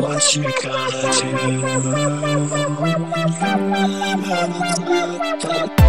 What you gonna do?